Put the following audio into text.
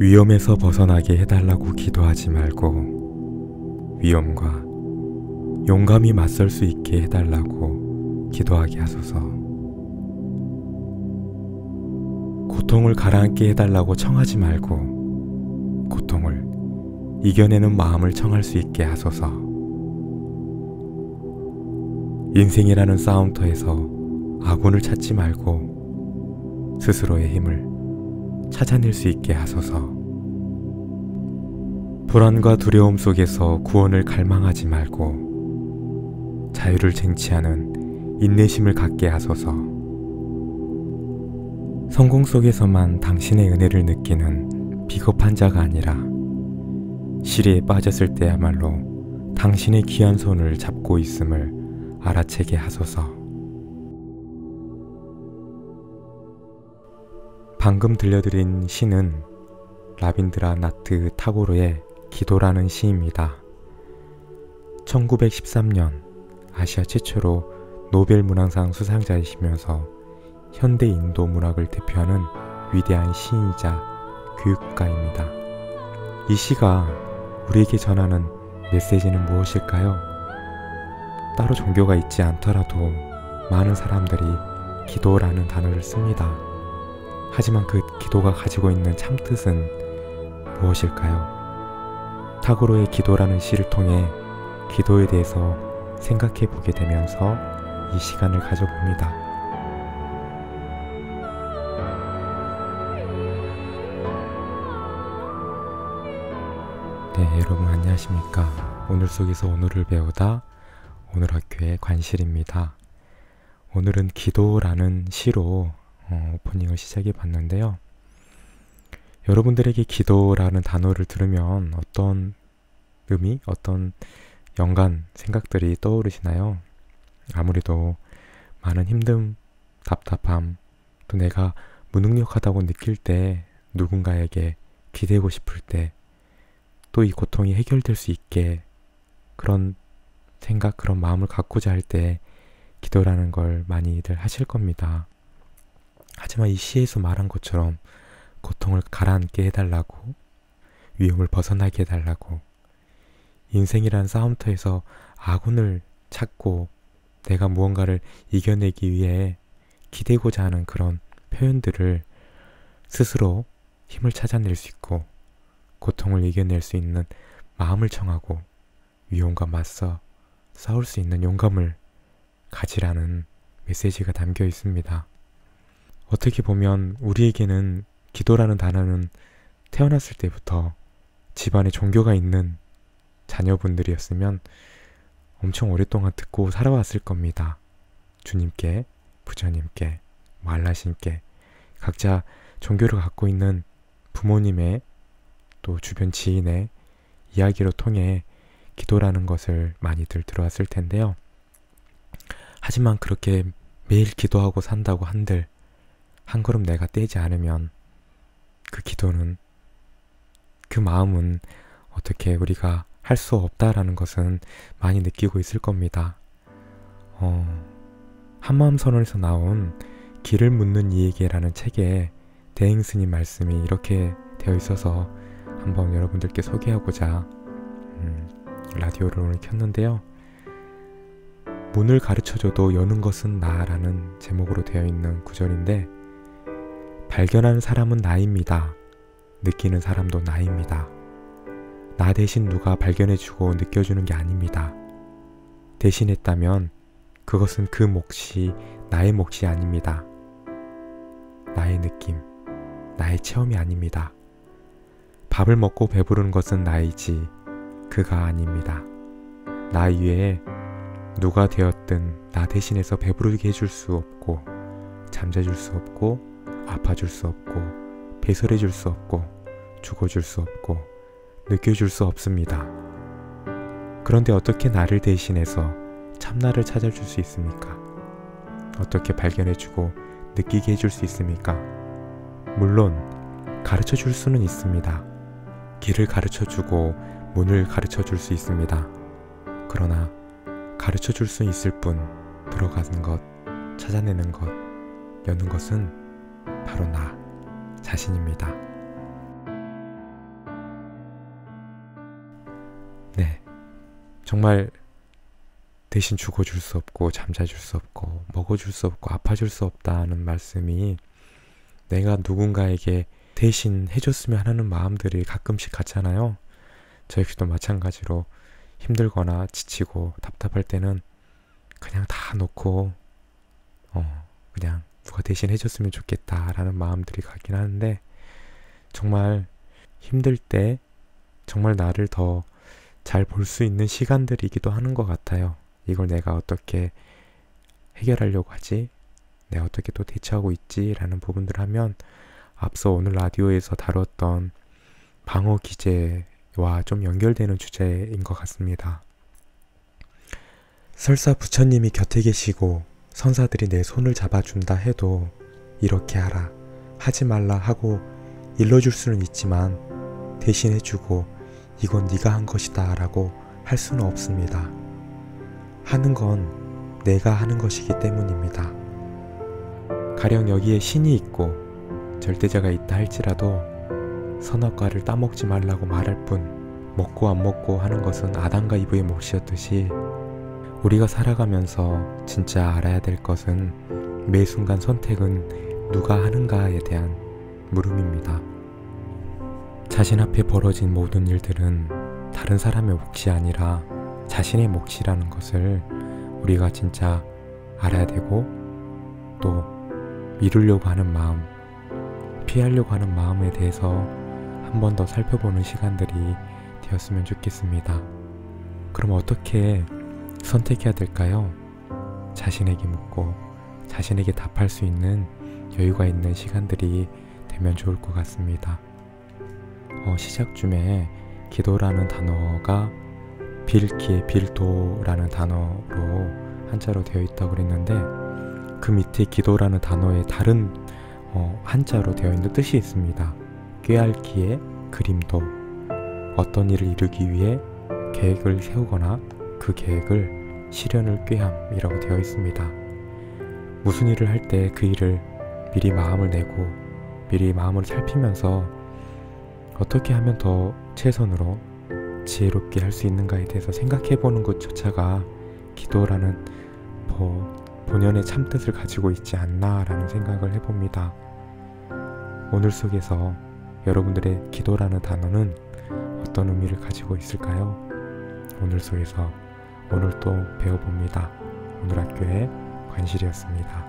위험에서 벗어나게 해달라고 기도하지 말고 위험과 용감히 맞설 수 있게 해달라고 기도하게 하소서. 고통을 가라앉게 해달라고 청하지 말고 고통을 이겨내는 마음을 청할 수 있게 하소서. 인생이라는 싸움터에서 아군을 찾지 말고 스스로의 힘을 찾아낼 수 있게 하소서. 불안과 두려움 속에서 구원을 갈망하지 말고 자유를 쟁취하는 인내심을 갖게 하소서. 성공 속에서만 당신의 은혜를 느끼는 비겁한 자가 아니라 시리에 빠졌을 때야말로 당신의 귀한 손을 잡고 있음을 알아채게 하소서. 방금 들려드린 시는 라빈드라 나트 타고르의 기도라는 시입니다. 1913년 아시아 최초로 노벨 문학상 수상자이시면서 현대 인도 문학을 대표하는 위대한 시인이자 교육가입니다. 이 시가 우리에게 전하는 메시지는 무엇일까요? 따로 종교가 있지 않더라도 많은 사람들이 기도라는 단어를 씁니다. 하지만 그 기도가 가지고 있는 참뜻은 무엇일까요? 타고로의 기도라는 시를 통해 기도에 대해서 생각해 보게 되면서 이 시간을 가져봅니다. 네, 여러분 안녕하십니까? 오늘 속에서 오늘을 배우다 오늘 학교의 관실입니다. 오늘은 기도라는 시로 어, 오프닝을 시작해 봤는데요. 여러분들에게 기도라는 단어를 들으면 어떤 의미, 어떤 연관 생각들이 떠오르시나요? 아무래도 많은 힘듦, 답답함, 또 내가 무능력하다고 느낄 때 누군가에게 기대고 싶을 때 또 이 고통이 해결될 수 있게 그런 생각, 그런 마음을 갖고자 할 때 기도라는 걸 많이들 하실 겁니다. 하지만 이 시에서 말한 것처럼 고통을 가라앉게 해달라고 위험을 벗어나게 해달라고 인생이란 싸움터에서 아군을 찾고 내가 무언가를 이겨내기 위해 기대고자 하는 그런 표현들을 스스로 힘을 찾아낼 수 있고 고통을 이겨낼 수 있는 마음을 청하고 위험과 맞서 싸울 수 있는 용감을 가지라는 메시지가 담겨 있습니다. 어떻게 보면 우리에게는 기도라는 단어는 태어났을 때부터 집안에 종교가 있는 자녀분들이었으면 엄청 오랫동안 듣고 살아왔을 겁니다. 주님께, 부처님께, 말라신께 각자 종교를 갖고 있는 부모님의 또 주변 지인의 이야기로 통해 기도라는 것을 많이들 들어왔을 텐데요. 하지만 그렇게 매일 기도하고 산다고 한들 한 걸음 내가 떼지 않으면 그 기도는 그 마음은 어떻게 우리가 할 수 없다라는 것은 많이 느끼고 있을 겁니다. 어, 한마음 선언에서 나온 길을 묻는 이에게라는 책에 대행 스님 말씀이 이렇게 되어 있어서 한번 여러분들께 소개하고자 음, 라디오를 오늘 켰는데요. 문을 가르쳐줘도 여는 것은 나라는 제목으로 되어 있는 구절인데 발견하는 사람은 나입니다. 느끼는 사람도 나입니다. 나 대신 누가 발견해주고 느껴주는 게 아닙니다. 대신했다면 그것은 그 몫이 나의 몫이 아닙니다. 나의 느낌, 나의 체험이 아닙니다. 밥을 먹고 배부르는 것은 나이지 그가 아닙니다. 나 위에 누가 되었든 나 대신해서 배부르게 해줄 수 없고 잠자줄 수 없고 아파줄 수 없고 배설해줄 수 없고 죽어줄 수 없고 느껴줄 수 없습니다. 그런데 어떻게 나를 대신해서 참나를 찾아줄 수 있습니까? 어떻게 발견해주고 느끼게 해줄 수 있습니까? 물론 가르쳐 줄 수는 있습니다. 길을 가르쳐 주고 문을 가르쳐 줄 수 있습니다. 그러나 가르쳐 줄 수 있을 뿐 들어가는 것, 찾아내는 것, 여는 것은 바로 나 자신입니다. 네. 정말 대신 죽어줄 수 없고, 잠자줄 수 없고, 먹어줄 수 없고, 아파줄 수 없다는 말씀이 내가 누군가에게 대신 해줬으면 하는 마음들이 가끔씩 같잖아요. 저 역시도 마찬가지로 힘들거나 지치고 답답할 때는 그냥 다 놓고, 어, 그냥 누가 대신 해줬으면 좋겠다라는 마음들이 가긴 하는데 정말 힘들 때 정말 나를 더 잘 볼 수 있는 시간들이기도 하는 것 같아요. 이걸 내가 어떻게 해결하려고 하지? 내가 어떻게 또 대처하고 있지? 라는 부분들 하면 앞서 오늘 라디오에서 다뤘던 방어 기제와 좀 연결되는 주제인 것 같습니다. 설사 부처님이 곁에 계시고 선사들이 내 손을 잡아준다 해도 이렇게 하라, 하지 말라 하고 일러줄 수는 있지만 대신해주고 이건 네가 한 것이다 라고 할 수는 없습니다. 하는 건 내가 하는 것이기 때문입니다. 가령 여기에 신이 있고 절대자가 있다 할지라도 선악과를 따먹지 말라고 말할 뿐 먹고 안 먹고 하는 것은 아담과 이브의 몫이었듯이 우리가 살아가면서 진짜 알아야 될 것은 매 순간 선택은 누가 하는가에 대한 물음입니다. 자신 앞에 벌어진 모든 일들은 다른 사람의 몫이 아니라 자신의 몫이라는 것을 우리가 진짜 알아야 되고 또 미루려고 하는 마음, 피하려고 하는 마음에 대해서 한 번 더 살펴보는 시간들이 되었으면 좋겠습니다. 그럼 어떻게 선택해야 될까요? 자신에게 묻고 자신에게 답할 수 있는 여유가 있는 시간들이 되면 좋을 것 같습니다. 어, 시작쯤에 기도라는 단어가 빌기의 빌도라는 단어로 한자로 되어 있다고 그랬는데 그 밑에 기도라는 단어에 다른 어, 한자로 되어 있는 뜻이 있습니다. 꾀알기의 그림도 어떤 일을 이루기 위해 계획을 세우거나 그 계획을 실현을 꾀함이라고 되어 있습니다. 무슨 일을 할 때 그 일을 미리 마음을 내고 미리 마음을 살피면서 어떻게 하면 더 최선으로 지혜롭게 할 수 있는가에 대해서 생각해 보는 것조차가 기도라는 뭐 본연의 참뜻을 가지고 있지 않나라는 생각을 해봅니다. 오늘 속에서 여러분들의 기도라는 단어는 어떤 의미를 가지고 있을까요? 오늘 속에서 오늘 또 배워봅니다. 오늘 학교의 관실이었습니다.